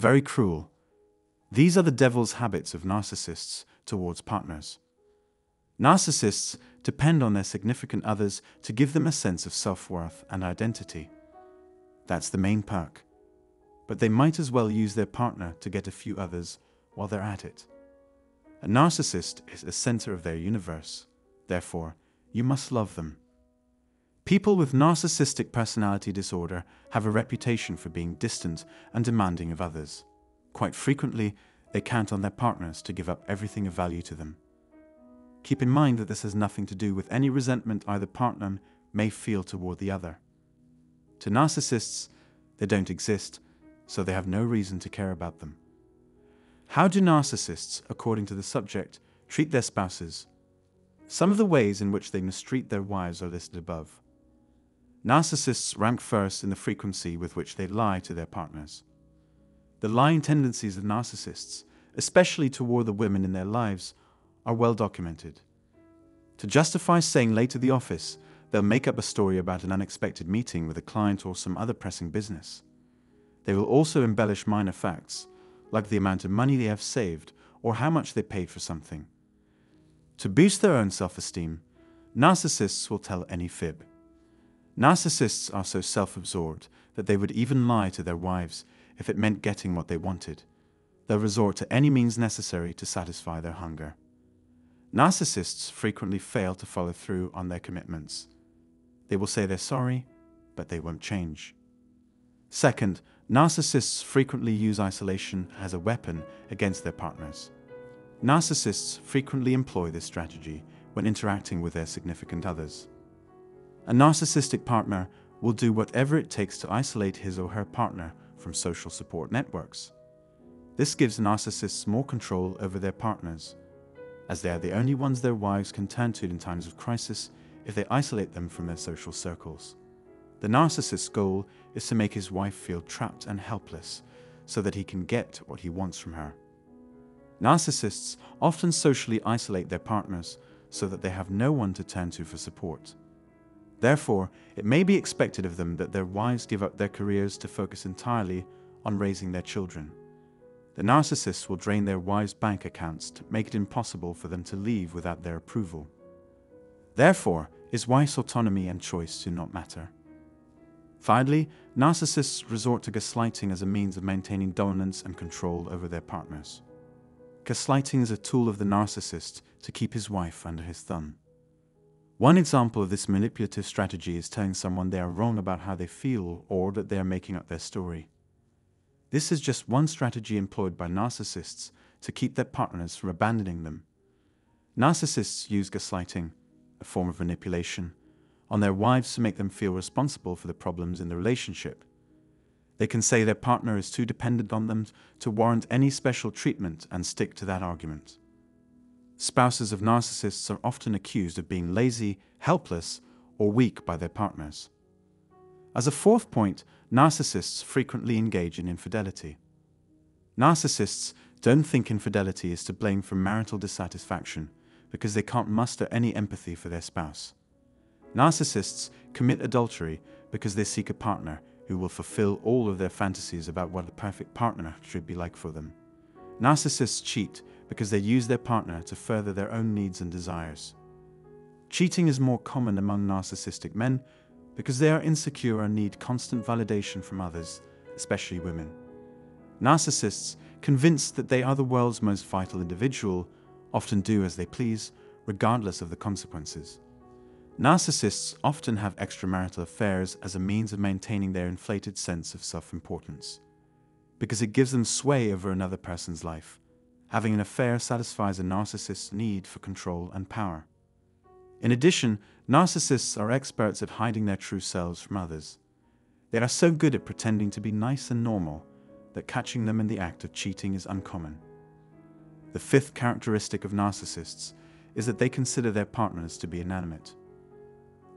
very cruel. These are the devil's habits of narcissists towards partners. Narcissists depend on their significant others to give them a sense of self worth and identity. That's the main perk. But they might as well use their partner to get a few others while they're at it. A narcissist is the center of their universe. Therefore, you must love them. People with narcissistic personality disorder have a reputation for being distant and demanding of others. Quite frequently, they count on their partners to give up everything of value to them. Keep in mind that this has nothing to do with any resentment either partner may feel toward the other. To narcissists, they don't exist, so they have no reason to care about them. How do narcissists, according to the subject, treat their spouses? Some of the ways in which they mistreat their wives are listed above. Narcissists rank first in the frequency with which they lie to their partners. The lying tendencies of narcissists, especially toward the women in their lives, are well documented. To justify saying late to the office, they'll make up a story about an unexpected meeting with a client or some other pressing business. They will also embellish minor facts, like the amount of money they have saved or how much they paid for something. To boost their own self esteem, narcissists will tell any fib. Narcissists are so self absorbed that they would even lie to their wives if it meant getting what they wanted. They'll resort to any means necessary to satisfy their hunger. Narcissists frequently fail to follow through on their commitments. They will say they're sorry, but they won't change. Second, narcissists frequently use isolation as a weapon against their partners. Narcissists frequently employ this strategy when interacting with their significant others. A narcissistic partner will do whatever it takes to isolate his or her partner from social support networks. This gives narcissists more control over their partners, as they are the only ones their wives can turn to in times of crisis if they isolate them from their social circles. The narcissist's goal is to make his wife feel trapped and helpless so that he can get what he wants from her. Narcissists often socially isolate their partners so that they have no one to turn to for support. Therefore, it may be expected of them that their wives give up their careers to focus entirely on raising their children. The narcissists will drain their wives' bank accounts to make it impossible for them to leave without their approval. Therefore, is wife's autonomy and choice do not matter. Finally, narcissists resort to gaslighting as a means of maintaining dominance and control over their partners. Gaslighting is a tool of the narcissist to keep his wife under his thumb. One example of this manipulative strategy is telling someone they are wrong about how they feel or that they are making up their story. This is just one strategy employed by narcissists to keep their partners from abandoning them. Narcissists use gaslighting, a form of manipulation, on their wives to make them feel responsible for the problems in the relationship. They can say their partner is too dependent on them to warrant any special treatment and stick to that argument. Spouses of narcissists are often accused of being lazy, helpless, or weak by their partners. As a fourth point, narcissists frequently engage in infidelity. Narcissists don't think infidelity is to blame for marital dissatisfaction because they can't muster any empathy for their spouse. Narcissists commit adultery because they seek a partner who will fulfill all of their fantasies about what a perfect partner should be like for them. Narcissists cheat because they use their partner to further their own needs and desires. Cheating is more common among narcissistic men because they are insecure and need constant validation from others, especially women. Narcissists, convinced that they are the world's most vital individual, often do as they please, regardless of the consequences. Narcissists often have extramarital affairs as a means of maintaining their inflated sense of self importance, because it gives them sway over another person's life Having an affair satisfies a narcissist's need for control and power. In addition, narcissists are experts at hiding their true selves from others. They are so good at pretending to be nice and normal that catching them in the act of cheating is uncommon. The fifth characteristic of narcissists is that they consider their partners to be inanimate.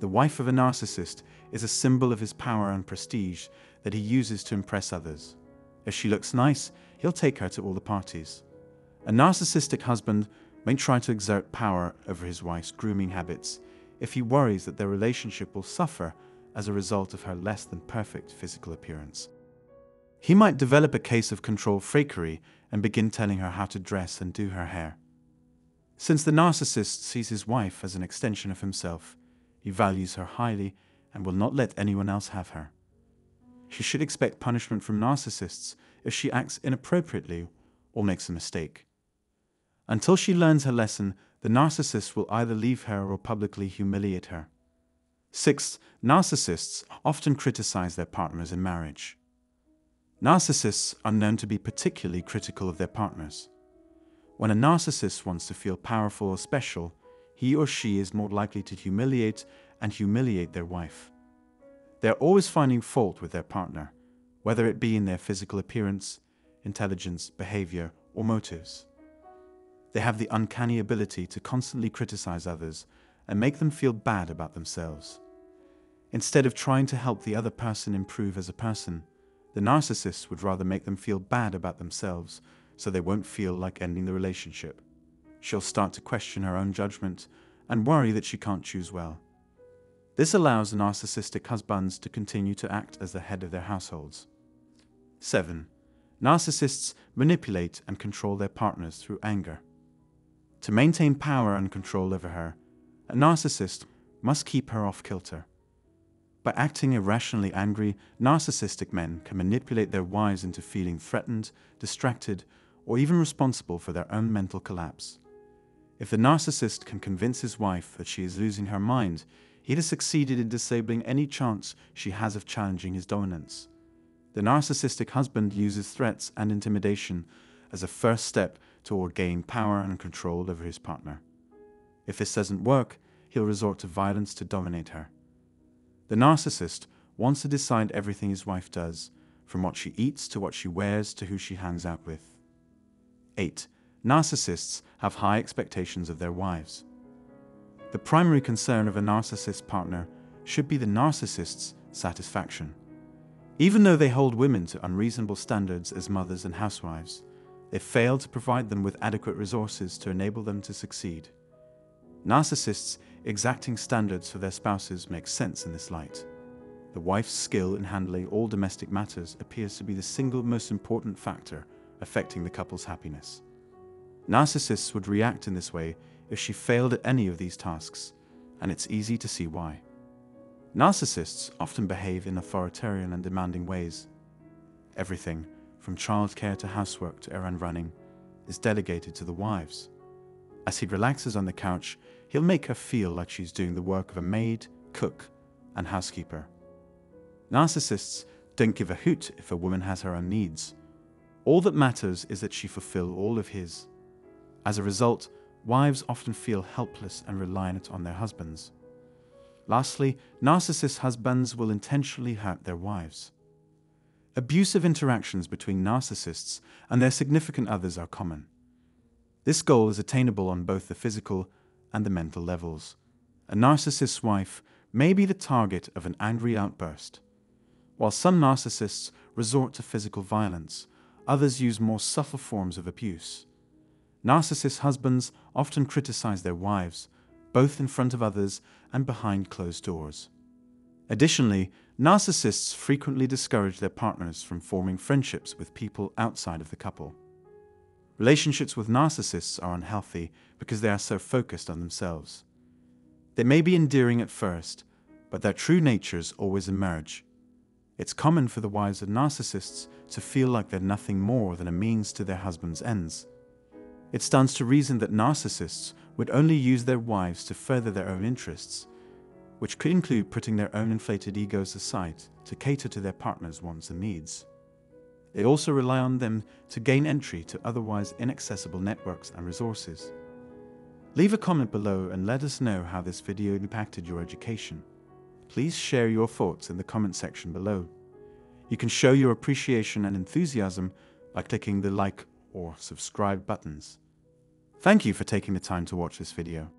The wife of a narcissist is a symbol of his power and prestige that he uses to impress others. If she looks nice, he'll take her to all the parties. A narcissistic husband may try to exert power over his wife's grooming habits if he worries that their relationship will suffer as a result of her less than perfect physical appearance. He might develop a case of control freakery and begin telling her how to dress and do her hair. Since the narcissist sees his wife as an extension of himself, he values her highly and will not let anyone else have her. She should expect punishment from narcissists if she acts inappropriately or makes a mistake. Until she learns her lesson, the narcissist will either leave her or publicly humiliate her. Sixth, narcissists often criticize their partners in marriage. Narcissists are known to be particularly critical of their partners. When a narcissist wants to feel powerful or special, he or she is more likely to humiliate and humiliate their wife. They are always finding fault with their partner, whether it be in their physical appearance, intelligence, behavior, or motives. They have the uncanny ability to constantly criticize others and make them feel bad about themselves. Instead of trying to help the other person improve as a person, the narcissist would rather make them feel bad about themselves so they won't feel like ending the relationship. She'll start to question her own judgment and worry that she can't choose well. This allows the narcissistic husbands to continue to act as the head of their households. 7. Narcissists manipulate and control their partners through anger. To maintain power and control over her, a narcissist must keep her off kilter. By acting irrationally angry, narcissistic men can manipulate their wives into feeling threatened, distracted, or even responsible for their own mental collapse. If the narcissist can convince his wife that she is losing her mind, he has succeeded in disabling any chance she has of challenging his dominance. The narcissistic husband uses threats and intimidation as a first step toward gaining power and control over his partner. If this doesn't work, he'll resort to violence to dominate her. The narcissist wants to decide everything his wife does, from what she eats to what she wears to who she hangs out with. 8. Narcissists have high expectations of their wives. The primary concern of a narcissist partner should be the narcissist's satisfaction. Even though they hold women to unreasonable standards as mothers and housewives, they fail to provide them with adequate resources to enable them to succeed. Narcissists exacting standards for their spouses make sense in this light. The wife's skill in handling all domestic matters appears to be the single most important factor affecting the couple's happiness. Narcissists would react in this way if she failed at any of these tasks, and it's easy to see why. Narcissists often behave in authoritarian and demanding ways. Everything, from childcare to housework to errand running, is delegated to the wives. As he relaxes on the couch, he'll make her feel like she's doing the work of a maid, cook, and housekeeper. Narcissists don't give a hoot if a woman has her own needs. All that matters is that she fulfill all of his. As a result, wives often feel helpless and reliant on their husbands. Lastly, narcissist husbands will intentionally hurt their wives. Abusive interactions between narcissists and their significant others are common. This goal is attainable on both the physical and the mental levels. A narcissist's wife may be the target of an angry outburst. While some narcissists resort to physical violence, others use more subtle forms of abuse. Narcissist husbands often criticize their wives, both in front of others and behind closed doors. Additionally, narcissists frequently discourage their partners from forming friendships with people outside of the couple. Relationships with narcissists are unhealthy because they are so focused on themselves. They may be endearing at first, but their true natures always emerge. It's common for the wives of narcissists to feel like they're nothing more than a means to their husband's ends. It stands to reason that narcissists would only use their wives to further their own interests, which could include putting their own inflated egos aside to cater to their partner's wants and needs. They also rely on them to gain entry to otherwise inaccessible networks and resources. Leave a comment below and let us know how this video impacted your education. Please share your thoughts in the comment section below. You can show your appreciation and enthusiasm by clicking the like or subscribe buttons. Thank you for taking the time to watch this video.